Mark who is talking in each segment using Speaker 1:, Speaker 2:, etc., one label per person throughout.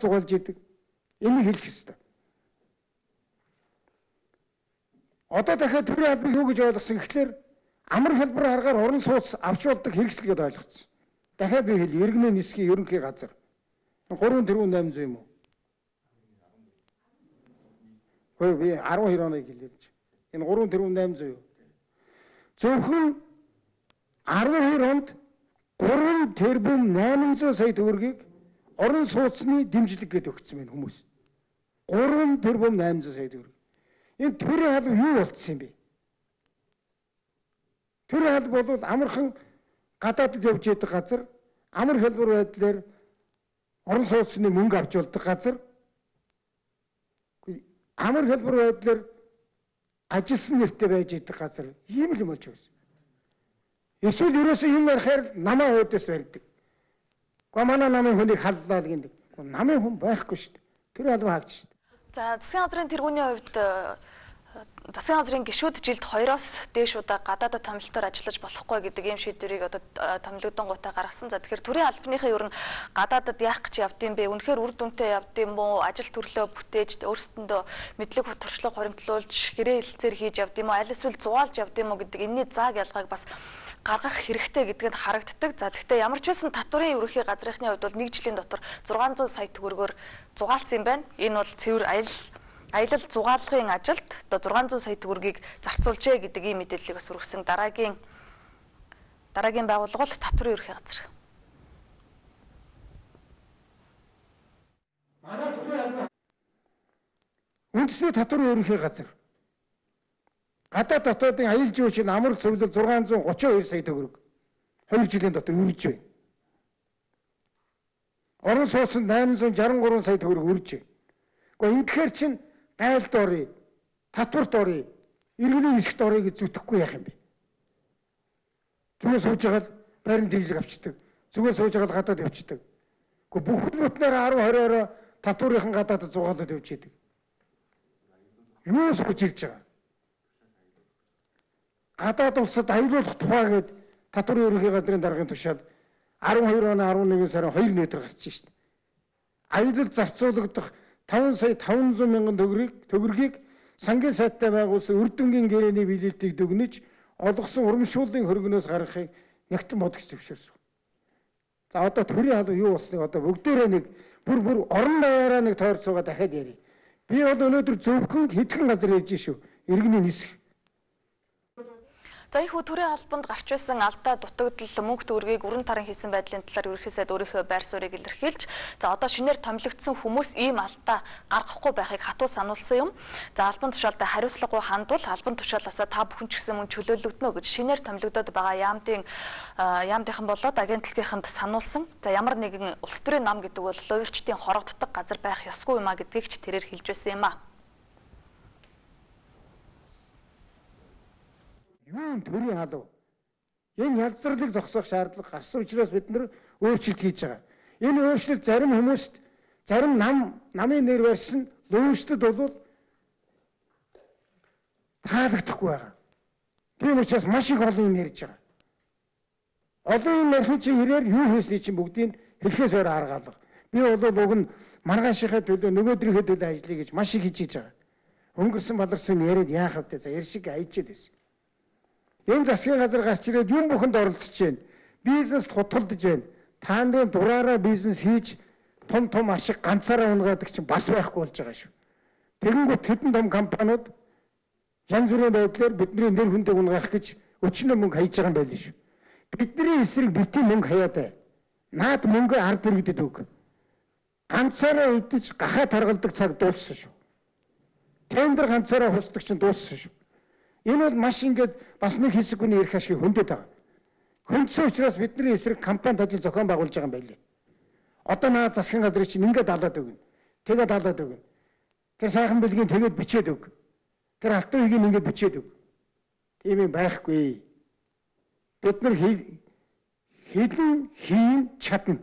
Speaker 1: зугаалж идэг. Энийг хэлэх ёстой. Одоо дахиад төрийн албыг юу гэж ойлгосон гэхлээр амар хэлбэр аргаар орон сууц авч болдог хэрэгсэл гэдээ ойлгоцсон. Дахиад би хэл иргэнэ нисгийн ерөнхий газар 3 тэрбум 800 юм уу? Хөөе би 12 оныг хэлээч. Энэ 3 тэрбум 800 юу? Зөвхөн 12 онд 3 тэрбум 800 сая төгрөгийг орон сууцны дэмжлэг гэдээ өгсөн байна хүмүүс. 3 тэрбум 800 сая төгрөг. Энэ төрийн алба юу болцсон юм бэ? Төрийн алба бол амархан гадаадд явж яддаг газар, амар хэлбэр байдлаар орон сууцны мөнгө авч болдог газар. Амар хэлбэр байдлаар ажилсан нэртэй байж яддаг газар. Ийм л юм болж байна. Эсвэл ерөөсөө юм ярихаар намаа өөдөөс барьдаг. Гэхдээ манай намын хүнийг халлаа л гиндэг. Намын хүн байхгүй шүү дээ. Тэр алба хаагч шүү дээ.
Speaker 2: За засгийн газрын тэргүүний хувьд засгийн газрын гишүүд жилд 2-оос дээш удаа гадаадд томилтоор ажиллаж болохгүй гэдэг ийм шийдвэрийг одоо томилогдсон гутаа гаргасан. За тэгэхээр төрийн албаныхын ер нь гадаадд яах гэж явдсан бэ? Үнэхээр үр дүнтэй явдсан мó? Ажил төрлөө бүтээж өөрсөндөө мэдлэг туршлага хуримтлуулж гэрээ хэлцээр хийж явдсан мó? Аль эсвэл зугаалж явдсан мó гэдэг энэний зааг ялгааг бас гаргах хэрэгтэй гэдгэнд харагддаг. За гэхдээ ямар ч байсан татварын ерөнхий газрынхны хувьд бол 1 жилийн дотор 600 сая төгрөгөөр зугаалсан юм байна. Энэ бол цэвэр аялал аялал зугаалгын ажилд одоо 600 сая төгрөгийг зарцуулжээ гэдэг ийм мэдээллийг бас өргөсөн дараагийн дараагийн байгууллага бол татварын ерхий газар.
Speaker 1: Үндэсний татварын ерөнхий газар гадаад дотоодын аялал жуулчин амар цэвэрлэл 632 сая төгрөг 2 жилийн дотор үрж байна. Орон сууцнд 863 сая төгрөг үрж байна. Гэхдээ ингэхээр чинь гайлд оръё, татварт оръё, иргэний нисгт оръё гэж зүтгэхгүй яах юм бэ? Зүгээр сууж байгаа л байрны дэмжлэг авчдаг. Зүгээр сууж байгаа л гадаад явчихдаг. Гэхдээ бүх бүтнээр 10 20-ороо татварынхан гадаад зугаалаад явж идэг. Юу сууж ирж байгаа? Гадаад улсад аюулуулах тухай гээд татварын ерөнхий газрын даргын тушаал 12 оны 11 сарын 2 нэтер гарч шít. Аюулд зарцуулагдах 5 сая 500 мянган төгрөгийг төгрөгийг сангийн сайттай байгуулсан үрдэнгийн гэрээний биелэлтийг дүгнэж олгосон урамшууллын хөргөнөөс гаргахыг нэгтэн бодгч зөвшөөрсөн. За одоо төрийн халуу юу болсныг одоо бүгдээрээ нэг бүр бүр орон даяараа нэг тойрцоогоо дахиад ярив. Би бол өнөөдөр зөвхөн хэдхэн газар хийж шүү. Иргэний нисэх
Speaker 2: За их төрийн албанд гарч байсан алдаа дутагдал мөнгө төгрөгийг өрн таран хийсэн байдлын талаар ерөөхдөө өөрийнхөө байр суурийг илэрхийлж за одоо шинээр томилогдсон хүмүүс ийм алдаа гаргахгүй байхыг хатуу сануулсан юм. За албан тушаалд хариуцлагагүй хандвал албан тушаалаасаа та бүхэн ч гэсэн мөн чөлөөлөгднө гэж шинээр томилогдоод байгаа яамдын яамдынхан болоод агентлагийнханд сануулсан. За ямар нэгэн улс төрийн нам гэдэг бол луурчдын хорогддог газар байх ёсгүй юм а гэдгийг ч тэрээр хэлж байсан юм а.
Speaker 1: Юун төрийн халуу. Энэ ялцралыг зогсоох шаардлага гарсан учраас бид нар өөрчлөлт хийж байгаа. Энэ өөрчлөлт зарим хүмүүст зарим нам намын нэр барьсан лөөсдөд бол таалагдахгүй байгаа. Тийм учраас маш их олон юм ярьж байгаа. Олон юм ярих чинь ирээр юу хийсний чинь бүгдийг хэлхээс өөр аргаалга. Би бол уг нь маргаашийнхаа төлөө нөгөөдрийнхөө төлөө ажиллая гэж маш их хийж байгаа. Өнгөрсөн баларсан яриад яах вэ? За яршиг айчээд байсан. Энэ засгийн газар гарч ирээд юм бүхэнд оролцож байна. Бизнест хутгалдаж байна. Та нарын дураараа бизнес хийж том том ашиг ганцаараа унгаадаг чинь бас байхгүй болж байгаа шүү. Тэгэнгүүт хэдэн том компаниуд янз бүрийн байдлаар бидний нэр хүндийг унгаах гэж өчнөө мөнгө хаяж байгаа юм байл шүү. Бидний эсрэг бити мөнгө хаяад бай. Наад мөнгө ард иргэдэд өг. Ганцаараа идэж гахаа таргалдаг цаг дууссан шүү. Тендер ганцаараа хусдаг чинь дууссан шүү. Энэ бол маш ингээд бас нэг хэсэг хүний эрх ашиг хөндөд байгаа. Хөндсөн учраас бидний эсрэг кампанит ажил зохион байгуулж байгаа юм байлээ. Одоо наа засгийн газрыг чинь ингээд далаад өгнө. Тэгээд далаад өгнө. Тэр сайхан бэлгийн тэгээд бичээд өг. Тэр алтан үеийг ингээд бичээд өг. Тийм юм байхгүй. Бид нар хідэн хийн чадна.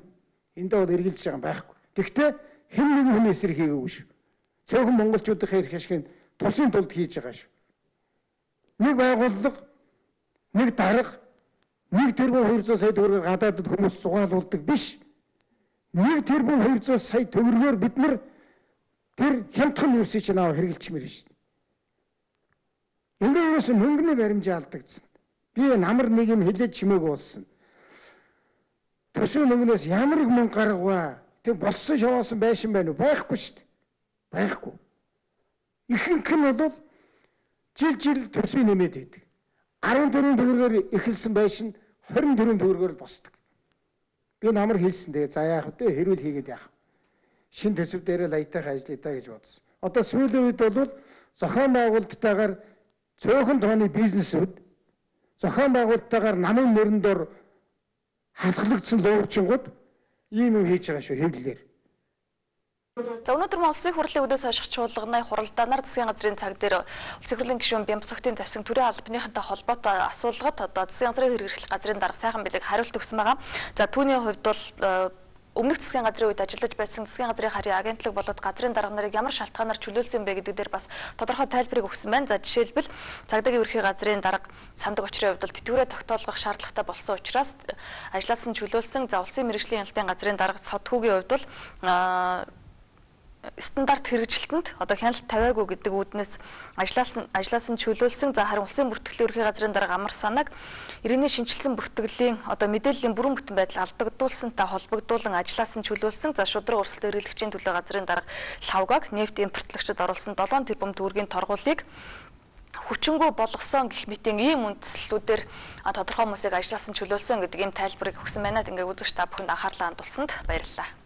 Speaker 1: Эндээ бол эргэлзэж байгаа байхгүй. Тэгвэл хэн нэгэн хүний эсрэг хийгээгүй шүү. Цөөхөн монголчуудын эрх ашигын тусын тулд хийж байгаа шүү нэг байгууллага нэг дарга нэг тэрбум 200 сая төгрөгээр гадаадд хүмүүс зугаалуулдаг биш. 1 тэрбум 200 сая төгрөгөөр бид нар тэр хямдхан үсийг чинь аваа хэрэгжилчмээр шин. Ингээ юус мөнгөний баримжаа алдагдсан. Би намар нэг юм хилээд чимээг уулсан. Төсөө нөгнөөс ямар их мөнгө гаргаваа. Тэг болсон шаваасан байшин байна уу? Байхгүй шүү дээ. Байхгүй. Ихэнх нь бол жил жил төсвийг нэмээд идэг. 14 төгрөгөөр эхэлсэн байшин 24 төгрөгөөр босдог. Би намар хэлсэн тэгээ за яах вэ? Хэрүүл хийгээд яах. Шин төсөв дээр л аятайхан ажиллая даа гэж бодсон. Одоо сүүлийн үед бол зохион байгуулалттайгаар цөөхөн тооны бизнесүүд зохион байгуулалттайгаар намын нөрөндөр халахлагдсан луурчингууд ийм юм хийж байгаа шүү хэвлэлээр.
Speaker 2: За өнөөдөр мөн улсын хурлын өдөөс хойш чуулганы хуралдаанаар засгийн газрын цаг дээр улсын хурлын гишүүн Бямбцогтын тавьсан төрийн албаныхантай холбоотой асуулгад одоо засгийн газрын хэрэглэх газрын дарга сайхан билег хариулт өгсөн байгаа. За түүний хувьд бол э, өмнөх засгийн газрын үед ажиллаж байсан засгийн газрын харийн агентлаг болоод газрын дарга нарыг ямар шалтгаанаар чөлөөлсөн бэ гэдэг дээр бас тодорхой тайлбарыг өгсөн байна. За жишээлбэл цагдаагийн ерхий газрын дарга сандаг очрын хувьд бол тэтгэврээ тогтоолгох шаардлагатай болсон учраас ажлаас нь чөлөөлсөн. За улсын мэрэгжлийн ялтын газрын дарга содхүүгийн хувьд бол стандарт хэрэгжилтэнд одоо хяналт тавиагүй гэдэг үүднээс ажлаас нь чөлөөлсөн за харин улсын бүртгэлийн ерхий газрын дарга амар санааг иргэний шинжилсэн бүртгэлийн одоо мэдээллийн бүрэн бүтэн байдал алдагдуулсантай холбогдуулан ажлаас нь чөлөөлсөн за шудраг өрсөлдөөн хэрэглэгчийн төлөө газрын дарга лавгаг нефт импортлогчид оруулсан 7 тэрбум төгрөгийн торгуулийг хүчингү болгосон гэх мэтийн ийм үндслүүдээр тодорхой хүмүүсийг ажлаас нь чөлөөлсөн гэдэг ийм тайлбарыг өгсөн байна. Ингээ үзэгч та бүхэнд анхаарлаа хандуулсанд баярлалаа.